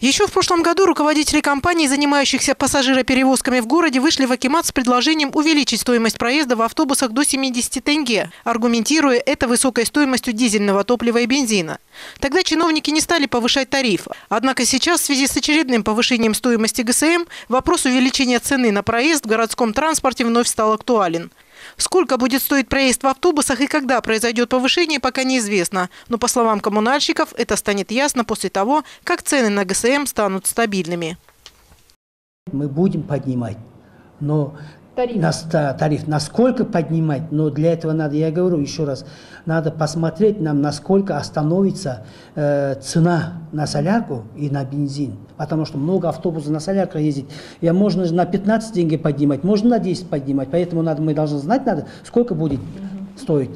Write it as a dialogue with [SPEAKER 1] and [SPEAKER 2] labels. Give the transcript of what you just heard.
[SPEAKER 1] Еще в прошлом году руководители компаний, занимающихся пассажироперевозками в городе, вышли в Акимат с предложением увеличить стоимость проезда в автобусах до 70 тенге, аргументируя это высокой стоимостью дизельного топлива и бензина. Тогда чиновники не стали повышать тариф. Однако сейчас в связи с очередным повышением стоимости ГСМ вопрос увеличения цены на проезд в городском транспорте вновь стал актуален. Сколько будет стоить проезд в автобусах и когда произойдет повышение, пока неизвестно. Но, по словам коммунальщиков, это станет ясно после того, как цены на ГСМ станут стабильными.
[SPEAKER 2] Мы будем поднимать, но тариф. Нас, тариф насколько поднимать, но для этого надо, я говорю еще раз, надо посмотреть нам, насколько остановится э, цена на солярку и на бензин. Потому что много автобусов на солярках ездить. Я можно на 15 деньги поднимать, можно на 10 поднимать. Поэтому надо, мы должны знать, надо, сколько будет стоить.